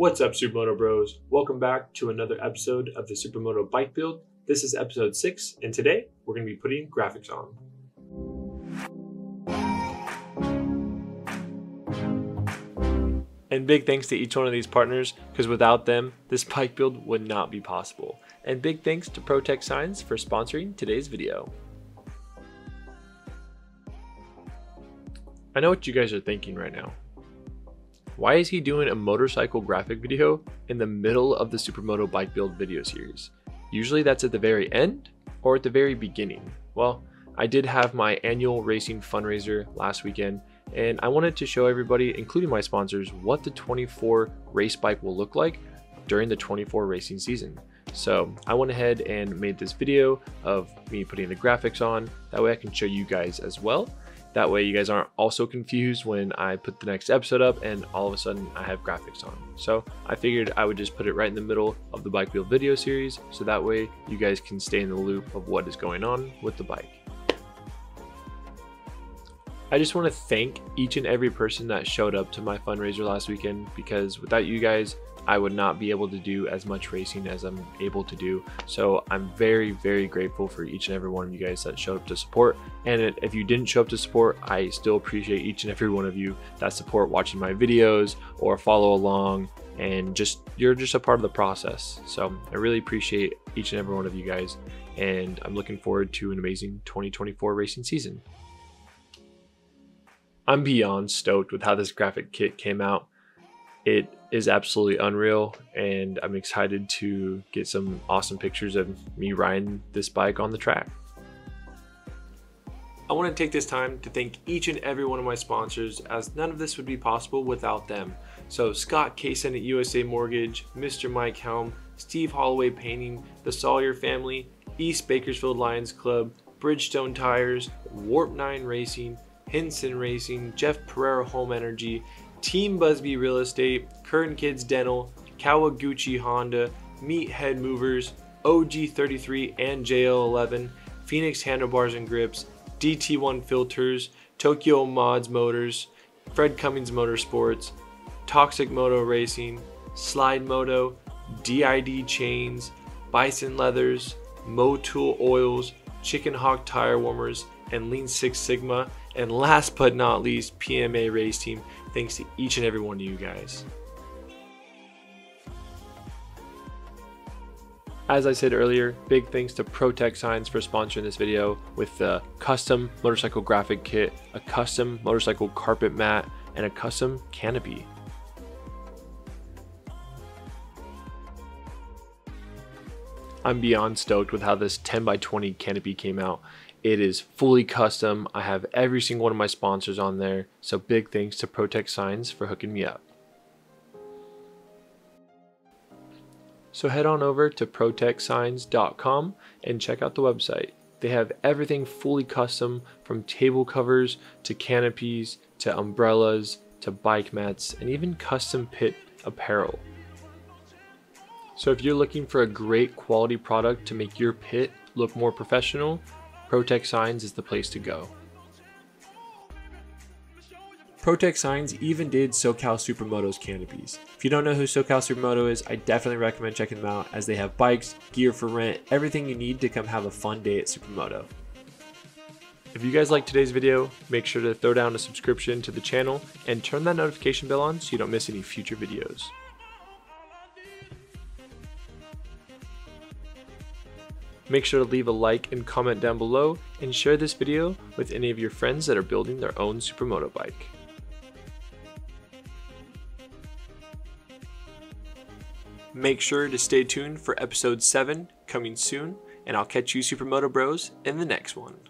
What's up, Supermoto Bros? Welcome back to another episode of the Supermoto Bike Build. This is episode six, and today we're going to be putting graphics on. And big thanks to each one of these partners, because without them, this bike build would not be possible. And big thanks to Pro Tech Signs for sponsoring today's video. I know what you guys are thinking right now. Why is he doing a motorcycle graphic video in the middle of the Supermoto bike build video series? Usually that's at the very end or at the very beginning. Well, I did have my annual racing fundraiser last weekend and I wanted to show everybody, including my sponsors, what the 24 race bike will look like during the 24 racing season. So I went ahead and made this video of me putting the graphics on. That way I can show you guys as well. That way you guys aren't also confused when I put the next episode up and all of a sudden I have graphics on. So I figured I would just put it right in the middle of the bike wheel video series so that way you guys can stay in the loop of what is going on with the bike. I just want to thank each and every person that showed up to my fundraiser last weekend because without you guys, I would not be able to do as much racing as I'm able to do. So I'm very, very grateful for each and every one of you guys that showed up to support. And if you didn't show up to support, I still appreciate each and every one of you that support watching my videos or follow along and just you're just a part of the process. So I really appreciate each and every one of you guys. And I'm looking forward to an amazing 2024 racing season. I'm beyond stoked with how this graphic kit came out. It is absolutely unreal, and I'm excited to get some awesome pictures of me riding this bike on the track. I want to take this time to thank each and every one of my sponsors, as none of this would be possible without them. So, Scott Kaysen at USA Mortgage, Mr. Mike Helm, Steve Holloway Painting, the Sawyer family, East Bakersfield Lions Club, Bridgestone Tires, Warp 9 Racing, Hinson Racing, Jeff Pereira Home Energy, Team Busby Real Estate, Curtin Kids Dental, Kawaguchi Honda, Meathead Movers, OG33 and JL11, Phoenix Handlebars and Grips, DT1 Filters, Tokyo Mods Motors, Fred Cummings Motorsports, Toxic Moto Racing, Slide Moto, DID Chains, Bison Leathers, Motul Oils, Chicken Hawk Tire Warmers, and Lean Six Sigma, and last but not least, PMA Race Team. Thanks to each and every one of you guys. As I said earlier, big thanks to Pro Tech Signs for sponsoring this video with the custom motorcycle graphic kit, a custom motorcycle carpet mat, and a custom canopy. I'm beyond stoked with how this 10 by 20 canopy came out. It is fully custom. I have every single one of my sponsors on there. So big thanks to Pro Tech Signs for hooking me up. So head on over to protechsigns.com and check out the website. They have everything fully custom from table covers to canopies to umbrellas to bike mats and even custom pit apparel. So if you're looking for a great quality product to make your pit look more professional, Pro Tech Signs is the place to go. Pro Tech Signs even did SoCal Supermoto's canopies. If you don't know who SoCal Supermoto is, I definitely recommend checking them out as they have bikes, gear for rent, everything you need to come have a fun day at Supermoto. If you guys liked today's video, make sure to throw down a subscription to the channel and turn that notification bell on so you don't miss any future videos. Make sure to leave a like and comment down below and share this video with any of your friends that are building their own supermoto bike. Make sure to stay tuned for episode 7 coming soon, and I'll catch you Supermoto Bros in the next one.